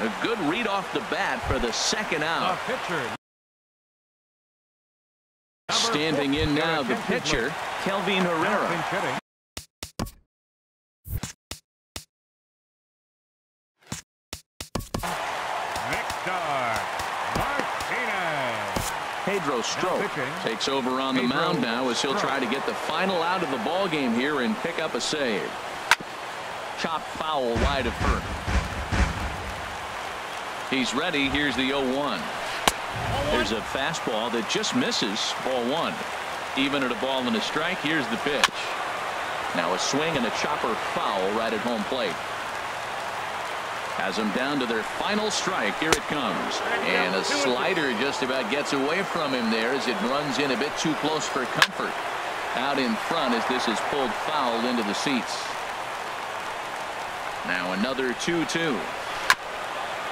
A good read off the bat for the second out. Standing in now, the pitcher, Kelvin Herrera. Pedro Strop takes over on the mound now as he'll try to get the final out of the ball game here and pick up a save. Chop foul wide of first. He's ready. Here's the 0-1. There's a fastball that just misses ball one. Even at a ball and a strike, here's the pitch. Now a swing and a chopper foul right at home plate. Has them down to their final strike. Here it comes. And a slider just about gets away from him there as it runs in a bit too close for comfort. Out in front as this is pulled foul into the seats. Now another 2-2.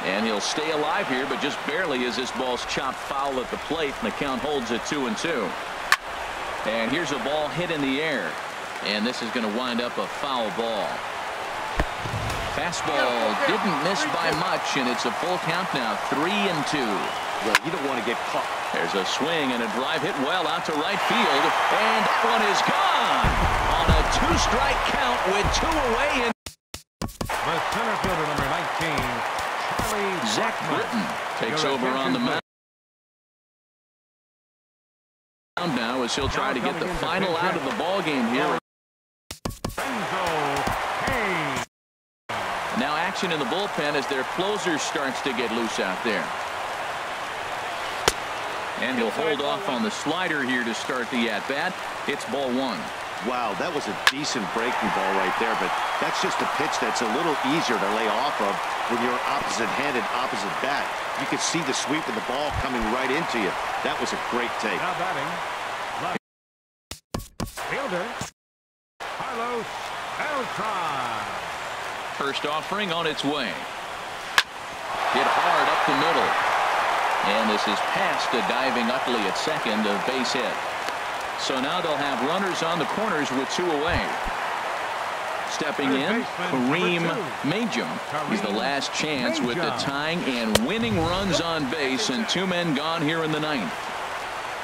And he'll stay alive here, but just barely as this ball's chopped foul at the plate, and the count holds at 2 and 2. And here's a ball hit in the air. And this is going to wind up a foul ball. Fastball didn't miss by much, and it's a full count now, three and two. Well, you don't want to get caught. There's a swing and a drive hit well out to right field, and that one is gone on a two-strike count with two away. Charlie Zach Britton takes over on the mound. Now as he'll try to get the final out of the ball game here. Now action in the bullpen as their closer starts to get loose out there. And he'll hold off on the slider here to start the at-bat. It's ball one. Wow, that was a decent breaking ball right there, but that's just a pitch that's a little easier to lay off of when you're opposite-handed, opposite bat. You could see the sweep of the ball coming right into you. That was a great take. Now batting. Fielder. Carlos Beltran. First offering on its way. Hit hard up the middle. And this is past a diving Utley at second, a base hit. So now they'll have runners on the corners with two away. Stepping in, Kareem Majum. He's the last chance with the tying and winning runs on base and two men gone here in the ninth.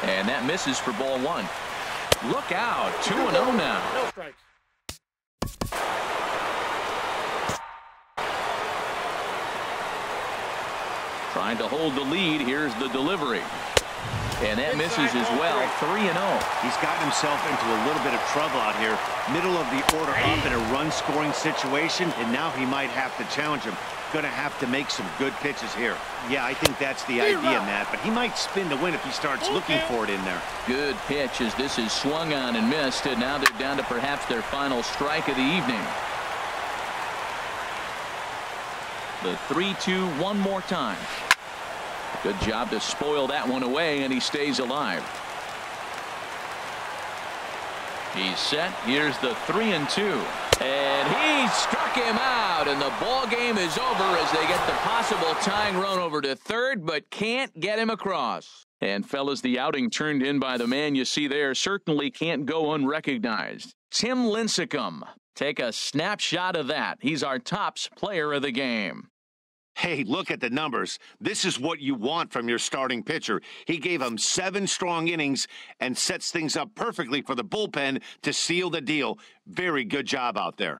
And that misses for ball one. Look out, 2-0 now. No strikes. Trying to hold the lead. Here's the delivery. And that misses as well. 3-0. He's gotten himself into a little bit of trouble out here. Middle of the order up in a run-scoring situation, and now he might have to challenge him. Going to have to make some good pitches here. Yeah, I think that's the idea, Matt, but he might spin to win if he starts looking for it in there. Good pitch as this is swung on and missed, and now they're down to perhaps their final strike of the evening. The 3-2 one more time. Good job to spoil that one away, and he stays alive. He's set. Here's the 3 and 2. And he struck him out, and the ball game is over as they get the possible tying run over to third, but can't get him across. And fellas, the outing turned in by the man you see there certainly can't go unrecognized. Tim Lincecum. Take a snapshot of that. He's our tops player of the game. Hey, look at the numbers. This is what you want from your starting pitcher. He gave him seven strong innings and sets things up perfectly for the bullpen to seal the deal. Very good job out there.